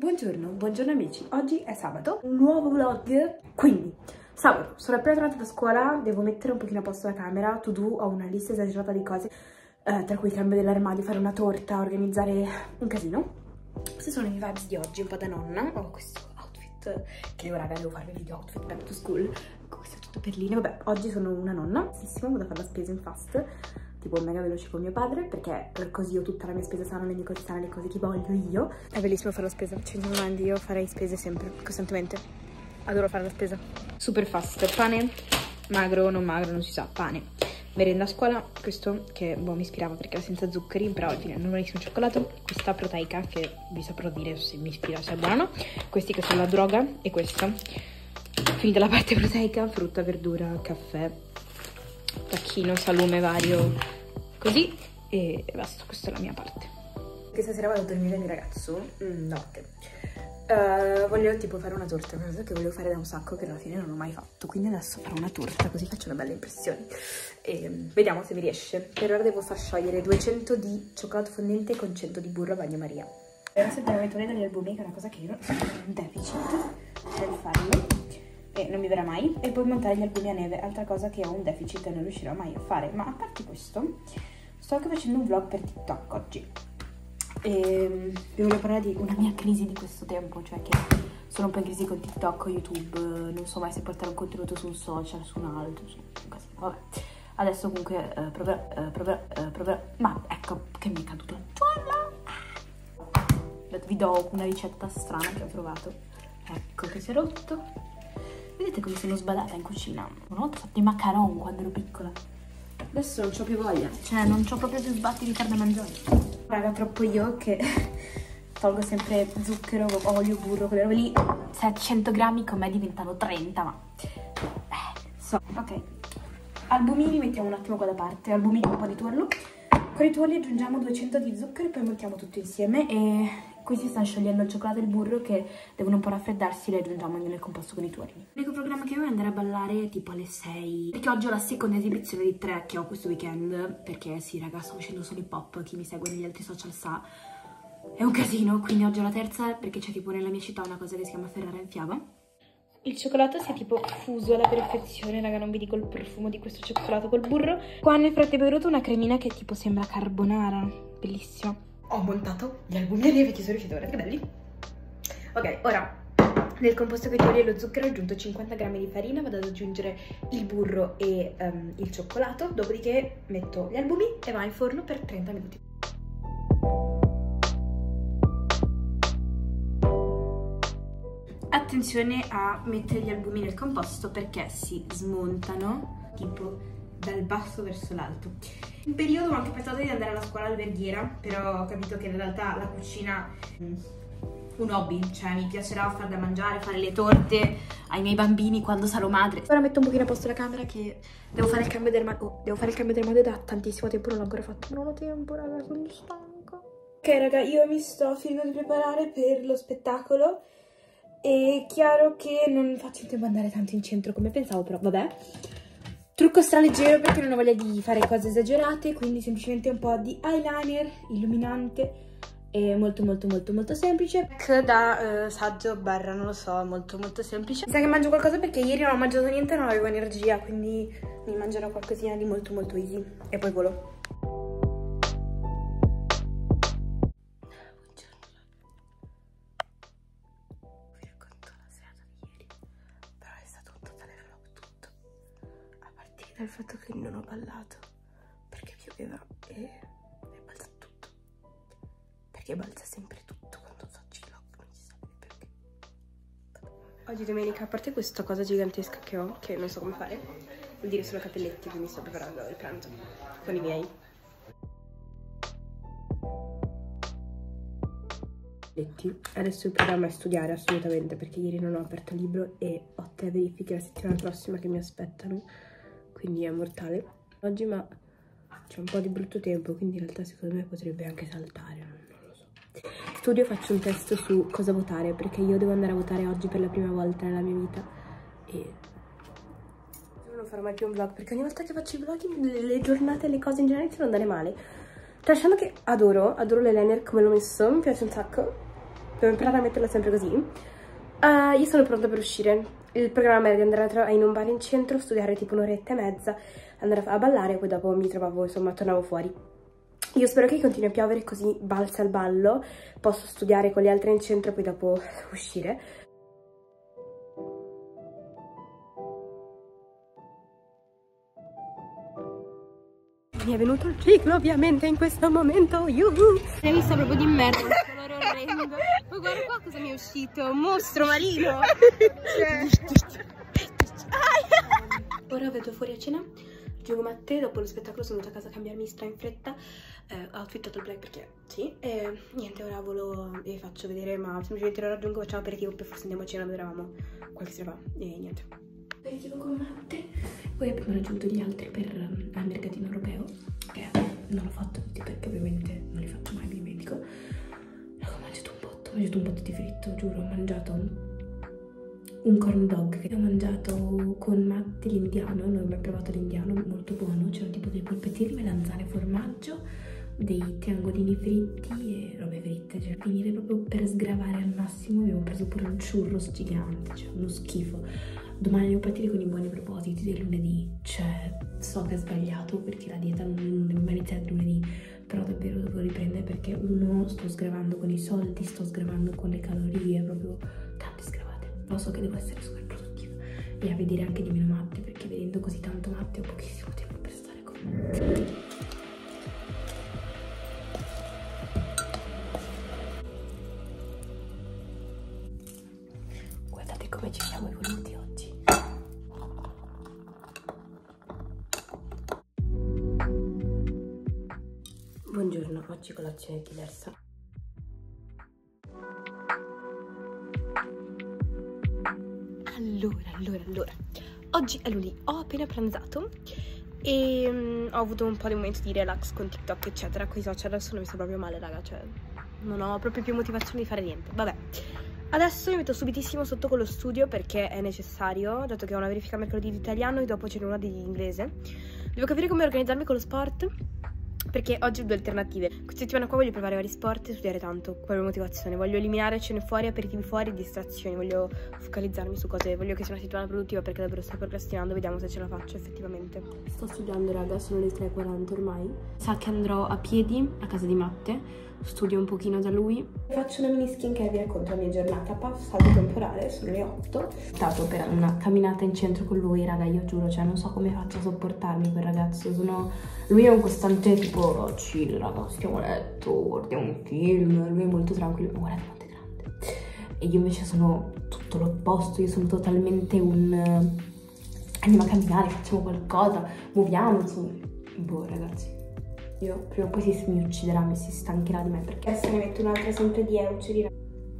Buongiorno, buongiorno amici, oggi è sabato, un nuovo vlog, quindi sabato, sono appena tornata da scuola, devo mettere un pochino a posto la camera, to do, ho una lista esagerata di cose, eh, tra cui il cambio dell'armadio, fare una torta, organizzare un casino. Queste sono i vibes di oggi, un po' da nonna, ho questo outfit, che raga, devo farvi video outfit back to school, questo è tutto perline, vabbè, oggi sono una nonna, vado a fare la spesa in fast, tipo mega veloce con mio padre perché così ho tutta la mia spesa sana, le mie cose sane, le cose che voglio io. È bellissimo fare la spesa, ci domandi, io farei spese sempre, costantemente. Adoro fare la spesa. Super fast, pane, magro, non magro, non si sa, pane. Merenda a scuola, questo che boh, mi ispirava perché era senza zuccheri, però oggi è normalissimo cioccolato. Questa proteica che vi saprò dire se mi ispira se è buona. Questi che sono la droga e questa. Finita la parte proteica, frutta, verdura, caffè, tacchino, salume vario, così e basta, questa è la mia parte. Questa sera vado a dormire il mio ragazzo, mm, notte. Uh, voglio tipo fare una torta, una cosa che volevo fare da un sacco che alla fine non ho mai fatto, quindi adesso farò una torta così faccio una bella impressione e um, vediamo se mi riesce. Per ora devo far sciogliere 200 di cioccolato fondente con 100 di burro a bagnomaria. Se devo mettere dagli albumi, che è una cosa che io sono in deficit nel farlo e non mi verrà mai. E poi montare gli albumi a neve. Altra cosa che ho un deficit e non riuscirò mai a fare. Ma a parte questo sto anche facendo un vlog per TikTok oggi. E vi voglio parlare di una mia crisi di questo tempo cioè che sono un po' in crisi con TikTok, YouTube non so mai se portare un contenuto su un social, su un altro su un casino, vabbè. Adesso comunque eh, proverò, eh, proverò, eh, proverò. Ma ecco che mi è caduto il giallo vi do una ricetta strana che ho trovato. Ecco che si è rotto Vedete come sono sbadata in cucina? Una volta ho fatto i macaron quando ero piccola. Adesso non ho più voglia. Cioè, non ho proprio più sbatti di carne mangiare. Raga, troppo io che tolgo sempre zucchero, olio, burro, quelle robe lì. 700 grammi con me diventano 30, ma... Eh, so. Ok. Albumini mettiamo un attimo qua da parte. Albumini un po' di tuorlo. Con i tuorli aggiungiamo 200 di zucchero e poi mettiamo tutto insieme e Qui si sta sciogliendo il cioccolato e il burro che devono un po' raffreddarsi e le aggiungiamo nel composto con i tuorli. L'unico programma che ho è andare a ballare tipo alle 6 perché oggi ho la seconda esibizione di tre che ho questo weekend perché sì raga sto facendo solo hip hop, chi mi segue negli altri social sa è un casino, quindi oggi ho la terza perché c'è tipo nella mia città una cosa che si chiama Ferrara in Fiaba il cioccolato si è tipo fuso alla perfezione, raga, non vi dico il profumo di questo cioccolato col burro. Qua nel frattempo è venuta una cremina che tipo sembra carbonara, bellissima ho montato gli albumi a neve che sono riuscita, guardate che belli. Ok, ora nel composto che toglie lo zucchero ho aggiunto 50 g di farina, vado ad aggiungere il burro e um, il cioccolato, dopodiché metto gli albumi e va in forno per 30 minuti. Attenzione a mettere gli albumi nel composto perché si smontano tipo dal basso verso l'alto. In periodo ho anche pensato di andare alla scuola alberghiera, però ho capito che in realtà la cucina è un hobby, cioè mi piacerà far da mangiare, fare le torte ai miei bambini quando sarò madre. Ora metto un pochino a posto la camera che devo fare il cambio del oh, devo fare il cambio del armadio da tantissimo tempo, non l'ho ancora fatto, non ho tempo raga, sono stanca. Ok raga, io mi sto finendo di preparare per lo spettacolo è chiaro che non faccio in tempo andare tanto in centro come pensavo, però vabbè. Trucco straleggero perché non ho voglia di fare cose esagerate, quindi semplicemente un po' di eyeliner illuminante e molto molto molto molto semplice. Da uh, saggio barra, non lo so, molto molto semplice. Mi sa che mangio qualcosa perché ieri non ho mangiato niente e non avevo energia, quindi mi mangerò qualcosina di molto molto easy e poi volo. Dal fatto che non ho ballato. Perché pioveva e è balzato tutto. Perché balza sempre tutto quando faccio i vlog non si sa perché. Oggi domenica a parte questa cosa gigantesca che ho che non so come fare vuol dire sono capelletti quindi sto preparando il pranzo con i miei. Adesso il programma è studiare assolutamente perché ieri non ho aperto il libro e ho tre verifiche la settimana prossima che mi aspettano quindi è mortale. Oggi ma c'è un po' di brutto tempo, quindi in realtà secondo me potrebbe anche saltare, non lo so. Studio faccio un test su cosa votare, perché io devo andare a votare oggi per la prima volta nella mia vita e non farò mai più un vlog, perché ogni volta che faccio i vlog le, giornate, le cose in generale iniziano ad andare male. Tralasciando che adoro, adoro l'eyeliner come l'ho messo, mi piace un sacco. devo imparare a metterla sempre così. Uh, io sono pronta per uscire. Il programma era di andare in un bar in centro, studiare tipo un'oretta e mezza, andare a ballare e poi dopo mi trovavo, insomma, tornavo fuori. Io spero che continui a piovere così balza il ballo, posso studiare con le altre in centro e poi dopo uscire. Mi è venuto il ciclo ovviamente in questo momento, yuhu! Hai visto proprio di merda, un colore orrendo. Ma guarda qua cosa mi è uscito, un mostro marino! Ora vedo fuori a cena Gioco Matteo, dopo lo spettacolo sono venuta a casa a cambiarmi stra in fretta, eh, ho twittato il black perché sì, e niente, ora volo e faccio vedere, ma semplicemente lo raggiungo, facciamo aperitivo, poi forse andiamo a cena dove eravamo qualche sera fa, e niente. Aperitivo con Matte, poi abbiamo raggiunto gli altri per um, al mercatino europeo, che non l'ho fatto tutti perché ovviamente non li faccio mai, mi dimentico. Ho mangiato un botto, ho mangiato un botto di fritto, giuro, ho mangiato un corn dog che ho mangiato con Matti l'indiano, non ho mai provato l'indiano, molto buono, c'erano tipo dei polpettini, melanzane, formaggio, dei triangolini fritti e robe fritte, cioè finire proprio per sgravare al massimo abbiamo preso pure un churros gigante, cioè uno schifo. Domani devo partire con i buoni propositi del lunedì, cioè so che è sbagliato perché la dieta non, non va iniziare il lunedì, però davvero devo riprendere perché uno sto sgravando con i soldi, sto sgravando con le calorie, proprio tanti sgravati lo so che devo essere super produttiva e a vedere anche di meno matte perché vedendo così tanto matte ho pochissimo tempo per stare con me. Buongiorno, oggi colazione diversa. Allora, allora, allora. Oggi è lunedì, ho appena pranzato e um, ho avuto un po' di momento di relax con TikTok, eccetera. Con i social adesso non mi sto proprio male, raga, cioè non ho proprio più motivazione di fare niente. Vabbè. Adesso mi metto subitissimo sotto con lo studio perché è necessario, dato che ho una verifica mercoledì di italiano e dopo ce n'è una di inglese. Devo capire come organizzarmi con lo sport perché oggi ho due alternative. Questa settimana qua voglio provare vari sport e studiare tanto, per motivazione. Voglio eliminare cene fuori, aperitivi fuori, distrazioni. Voglio focalizzarmi su cose, voglio che sia una settimana produttiva perché davvero sto procrastinando, vediamo se ce la faccio effettivamente. Sto studiando raga, sono le 3.40 ormai. Sa che andrò a piedi a casa di Matte studio un pochino da lui. Faccio una mini skincare e vi racconto la mia giornata. Passato temporale, sono le 8. Sono stato per una camminata in centro con lui, raga, io giuro, cioè non so come faccio a sopportarmi quel ragazzo. Sono... Lui è un costante tipo chill, raga, stiamo a letto, guardiamo un film, lui è molto tranquillo, ma guardate quanto è grande. E io invece sono tutto l'opposto, io sono totalmente un... Andiamo a camminare, facciamo qualcosa, muoviamoci. Boh, ragazzi, io prima o poi si, mi ucciderà, mi si stancherà di me perché adesso ne metto un'altra sempre di Euceri.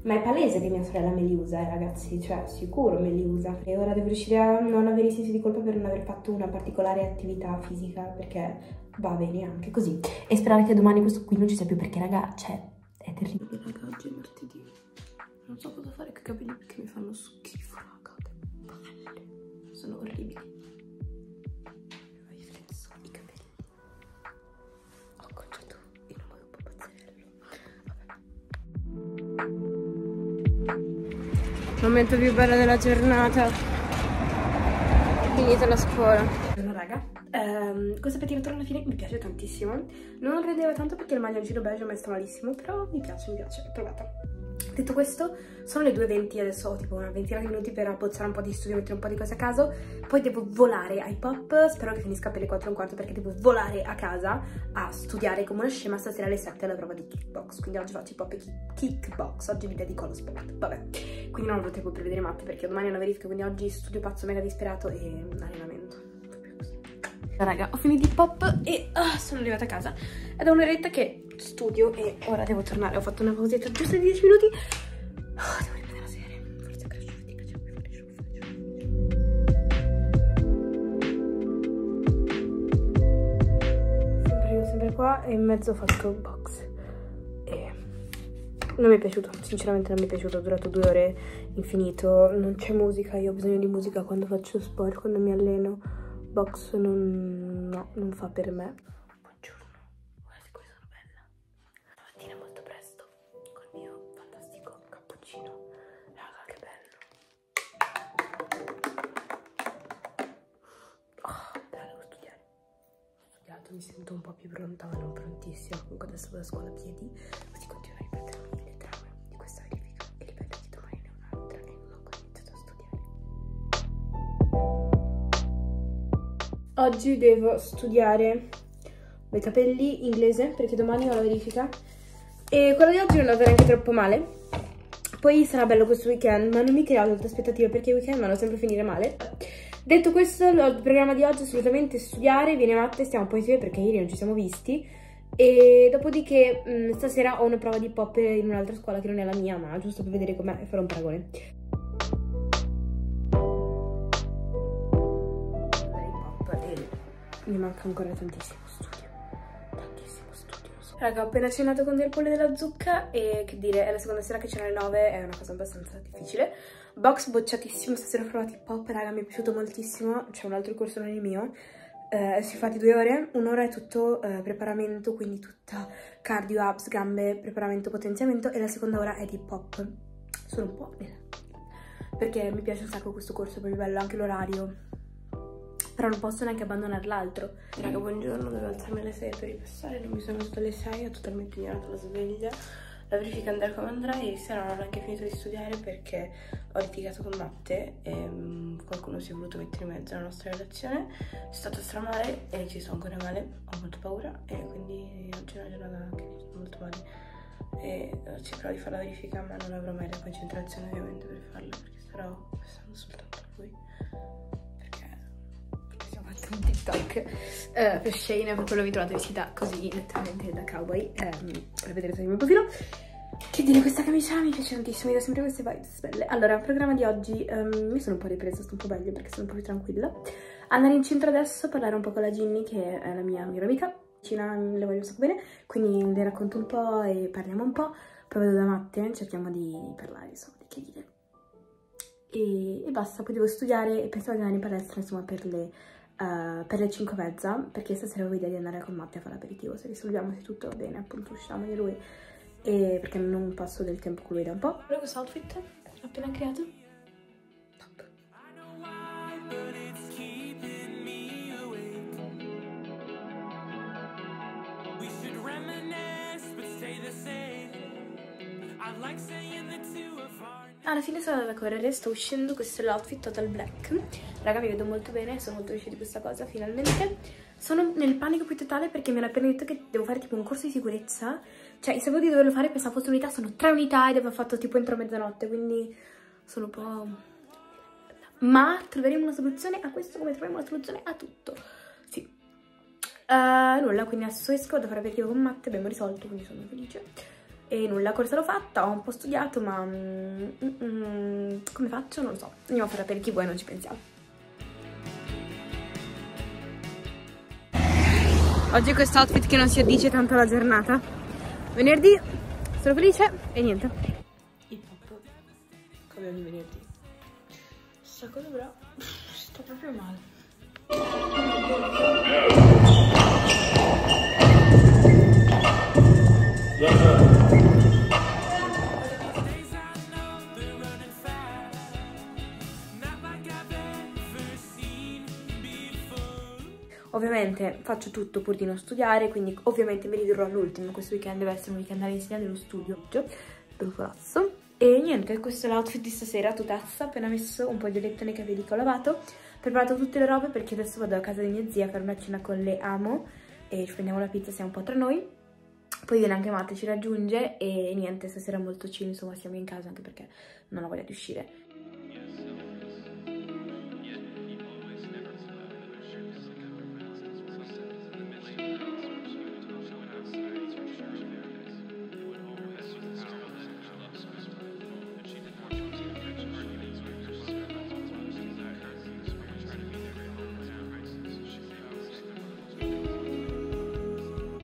Ma è palese che mia sorella me li usa, eh, ragazzi, cioè sicuro me li usa. E ora devo riuscire a non avere i sensi di colpa per non aver fatto una particolare attività fisica, perché va bene anche così. E sperare che domani questo qui non ci sia più, perché raga, cioè, è terribile. Raga, oggi è martedì. Non so cosa fare con i capelli perché mi fanno schifo, Momento più bello della giornata. Finita la scuola. Buongiorno raga. Um, questa pettinatura alla fine mi piace tantissimo. Non lo prendeva tanto perché il maglioncino a me sta malissimo, però mi piace, mi piace, l'ho provata. Detto questo, sono le 2.20, adesso ho tipo una ventina di minuti per abbozzare un po' di studio, mettere un po' di cose a caso, poi devo volare ai pop, spero che finisca per le 4 e un quarto perché devo volare a casa a studiare come una scema stasera alle 7 alla prova di kickbox, quindi oggi faccio i pop e kickbox, oggi mi dedico allo sport, vabbè, quindi non avrò tempo per vedere mappe perché domani è una verifica, quindi oggi studio pazzo mega disperato e allenamento. Raga, ho finito i pop e uh, sono arrivata a casa. È un'oretta che studio e ora devo tornare. Ho fatto una pausetta giusto di 10 minuti. Oh, devo riprendere la serie. Forse crash fatica, c'è più fare Sempre io, sempre qua e in mezzo ho fatto box. E non mi è piaciuto, sinceramente non mi è piaciuto, è durato due ore infinito. Non c'è musica, io ho bisogno di musica quando faccio sport, quando mi alleno. Box non, no, non fa per me. Studiato, mi sento un po' più pronta, ma non prontissima. Comunque adesso vado a scuola a piedi, così continuo a ripetermi le trame di questa verifica e ripeto che domani ne ho un'altra e non ho ancora iniziato a studiare. Oggi devo studiare i capelli inglese perché domani ho la verifica e quella di oggi non è andata neanche troppo male. Poi sarà bello questo weekend, ma non mi creo tante aspettative perché i weekend vanno sempre a finire male. Detto questo, il programma di oggi è assolutamente studiare, viene matte, stiamo un po' insieme perché ieri non ci siamo visti. E dopodiché mh, mm, stasera ho una prova di pop in un'altra scuola che non è la mia, ma giusto per vedere com'è e fare un paragone. mi manca ancora tantissimo. Raga, ho appena cenato con del pollo della zucca e che dire, è la seconda sera che ceno alle 9, è una cosa abbastanza difficile. Box bocciatissimo, stasera ho provato hip hop, raga, mi è piaciuto moltissimo, c'è un altro corso non è il mio. Eh, si fatti due ore, un'ora è tutto eh, preparamento, quindi tutta cardio, abs, gambe, preparamento, potenziamento e la seconda ora è di hip hop. Sono un po' nella perché mi piace un sacco questo corso, è proprio bello anche l'orario però non posso neanche abbandonare l'altro. Raga, buongiorno, devo alzarmi alle 6 per ripassare, non mi sono alzata alle 6, ho totalmente ignorato la sveglia. La verifica andrà come andrà, ieri sera non ho neanche finito di studiare perché ho litigato con Matte e um, qualcuno si è voluto mettere in mezzo alla nostra relazione. È stato stramale e ci sono ancora male, ho molto paura e quindi oggi è una giornata che mi sto molto male. E uh, cercherò di fare la verifica ma non avrò mai la concentrazione ovviamente per farla perché starò pensando soltanto a lui un TikTok uh, per Shane, per quello vi trovate vestita così letteralmente da cowboy, um, per vedere sul mio profilo. Che dire, questa camicia mi piace tantissimo, mi dà sempre queste vibes belle. Allora, il programma di oggi, um, mi sono un po' ripresa, sto un po' meglio perché sono un po' più tranquilla. Andare in centro adesso, parlare un po' con la Ginny, che è la mia migliore amica. Cina le voglio sacco bene, quindi le racconto un po' e parliamo un po'. Poi vedo da Matte, cerchiamo di parlare, insomma, di chiedere. E, e basta, poi devo studiare e pensavo di andare in palestra, insomma, per le uh, per le 5 e mezza, perché stasera ho idea di andare con Matti a fare l'aperitivo, se risolviamo se tutto va bene, appunto usciamo di lui, e perché non passo del tempo con lui da un po'. Guarda questo outfit appena creato. Alla fine sono andata a correre, sto uscendo, questo è l'outfit total black. Raga, mi vedo molto bene, sono molto felice di questa cosa, finalmente. Sono nel panico più totale perché mi hanno appena detto che devo fare tipo un corso di sicurezza. Cioè, sapevo di doverlo fare, pensavo fosse unità, sono tre unità ed avevo fatto tipo entro mezzanotte, quindi sono un po'... Ma troveremo una soluzione a questo come troveremo una soluzione a tutto. Sì. Uh, nulla, quindi adesso esco, vado a fare aperitivo con Matte, abbiamo risolto, quindi sono felice. E nulla, corsa l'ho fatta, ho un po' studiato, ma mm, mm, mm, come faccio? Non lo so. Andiamo a fare aperitivo e non ci pensiamo. Oggi questo outfit che non si addice tanto alla giornata. Venerdì, sono felice e niente. Il pop, come ogni venerdì. Sta cosa però, sta proprio male. Ovviamente faccio tutto pur di non studiare, quindi ovviamente mi ridurrò all'ultimo. Questo weekend deve essere un weekend all'insegna dello studio. Brutto lasso. E niente, questo è l'outfit di stasera, tutazza, appena messo un po' di oletto nei capelli che ho lavato. Preparato tutte le robe perché adesso vado a casa di mia zia fare una cena con le amo e ci prendiamo la pizza, siamo un po' tra noi. Poi viene anche Matte, ci raggiunge e niente, stasera molto chill, insomma siamo in casa anche perché non ho voglia di uscire.